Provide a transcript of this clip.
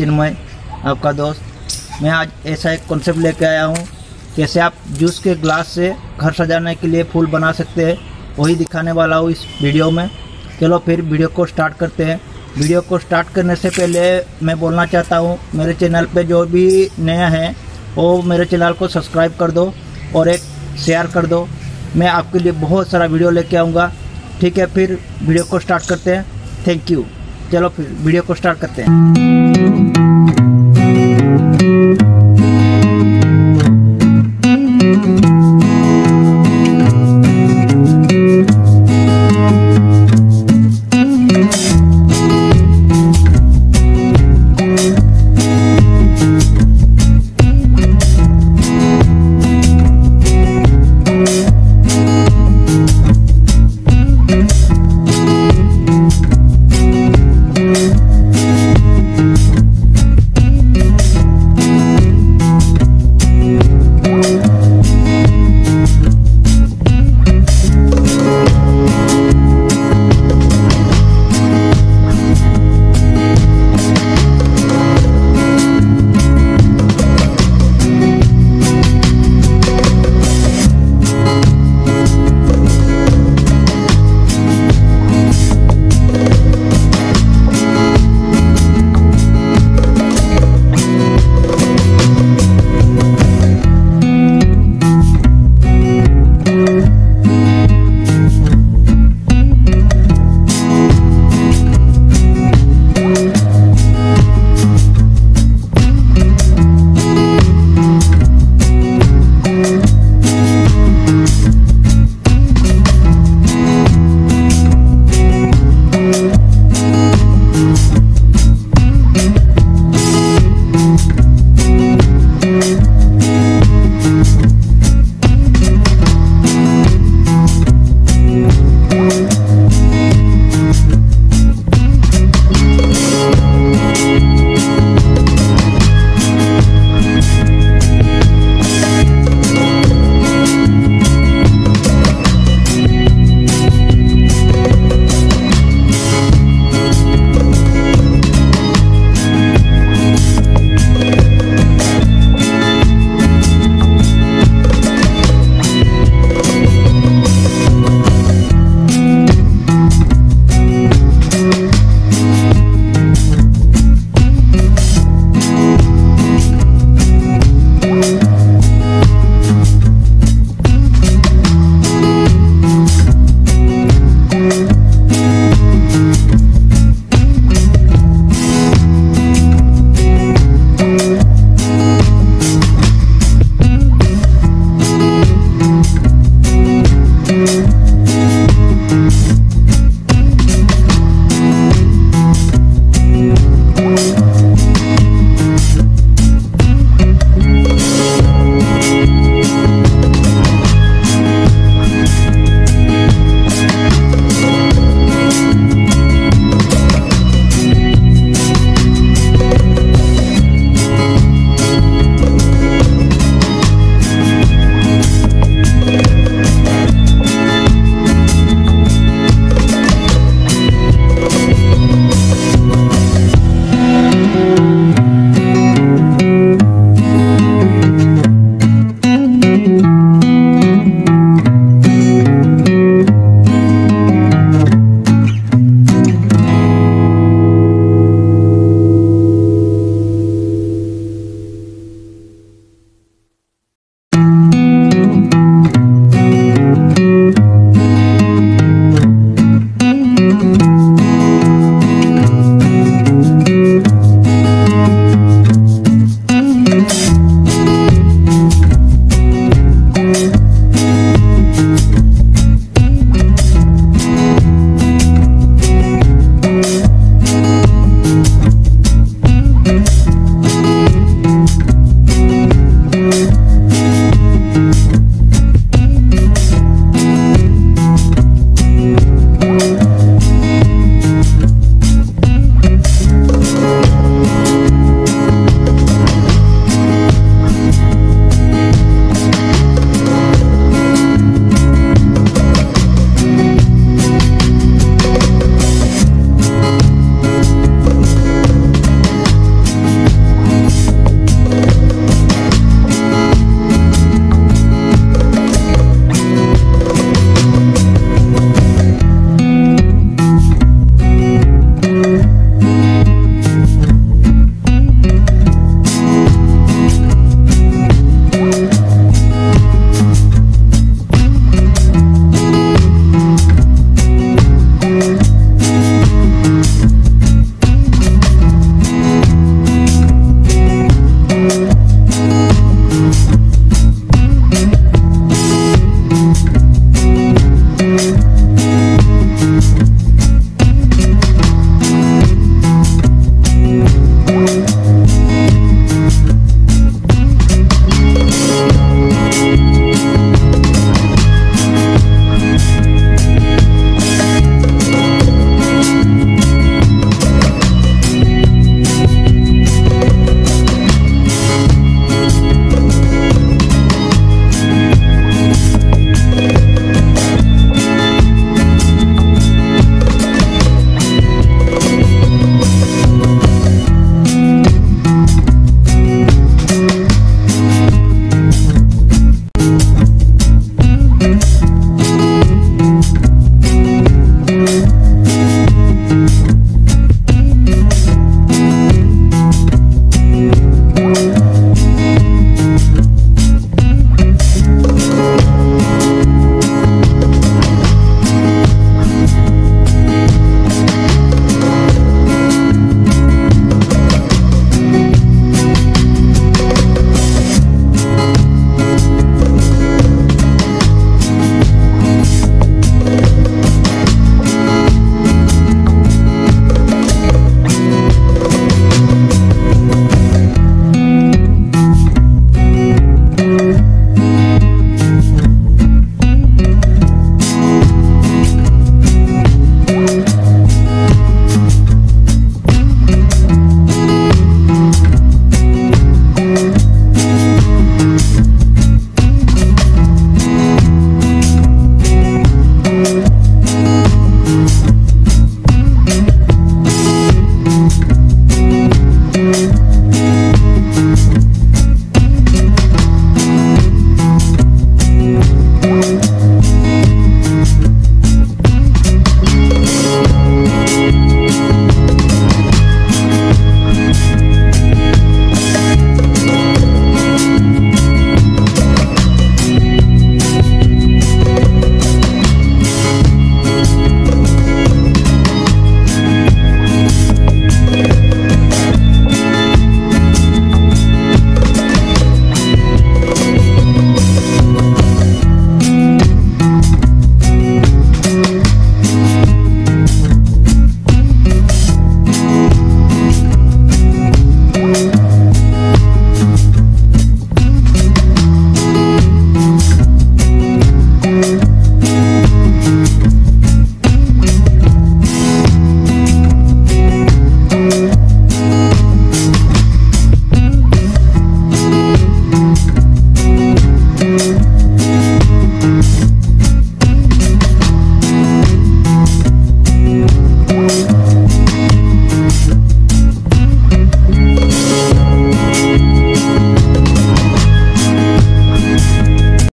चिन्मय, आपका दोस्त। मैं आज ऐसा एक कॉन्सेप्ट लेके आया हूँ कैसे आप जूस के ग्लास से घर सजाने के लिए फूल बना सकते हैं, वही दिखाने वाला हूँ इस वीडियो में। चलो फिर वीडियो को स्टार्ट करते हैं। वीडियो को स्टार्ट करने से पहले मैं बोलना चाहता हूँ, मेरे चैनल पे जो भी नया है, वो मेरे चैनल को सब्सक्राइब कर दो और एक शेयर कर दो। मैं आपके लिए बहुत सारा वीडियो लेके आऊँगा। ठीक है, फिर वीडियो को स्टार्ट करते हैं। थैंक यू चलो फिर वीडियो को स्टार्ट करते हैं। um,